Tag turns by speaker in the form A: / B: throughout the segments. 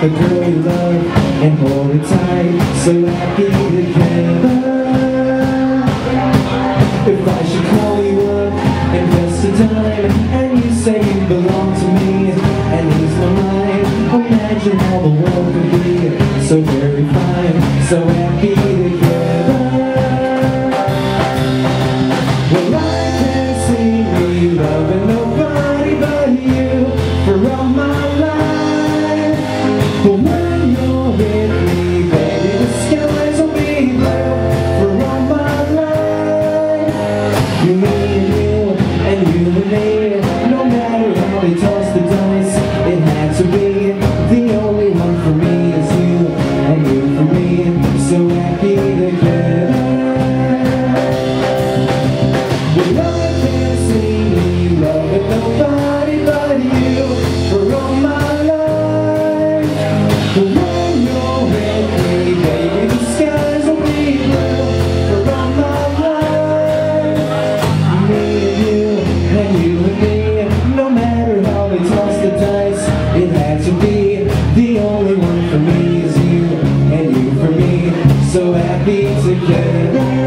A: the girl you love and hold it tight. So lucky. together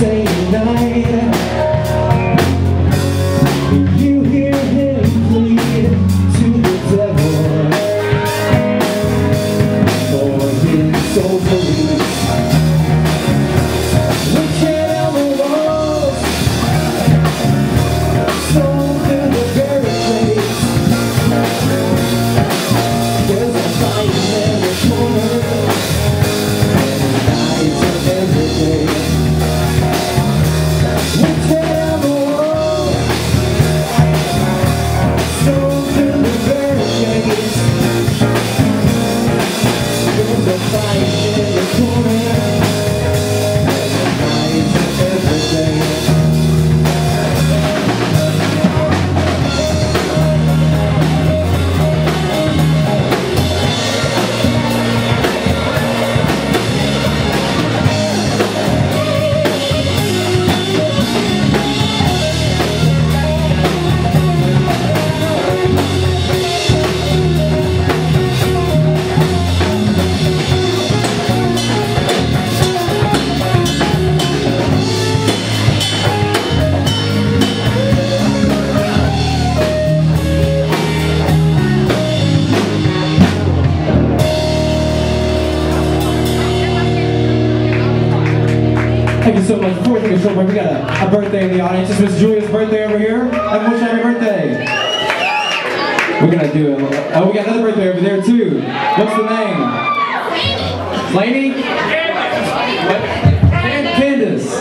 A: Wednesday night. Take a short break. We got a, a birthday in the audience. It's Miss Julia's birthday over here. Everyone wish happy birthday. We're gonna do it. Oh, we got another birthday over there too. What's the name? Can- Candace.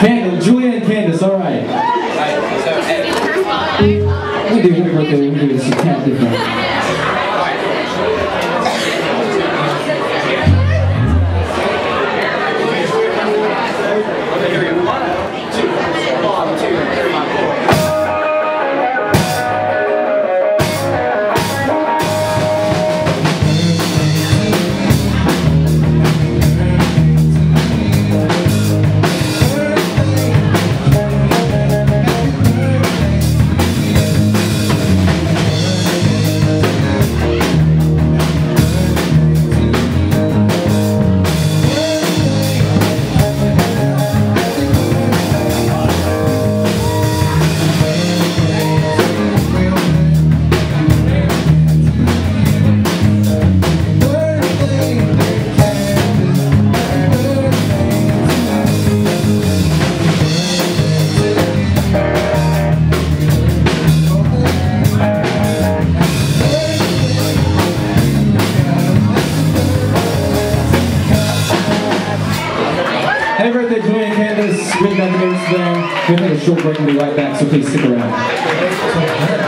A: Candace. Julia and Candace. All right. We do happy birthday. We do this tad different. then. We'll take a short break and be right back, so please stick around.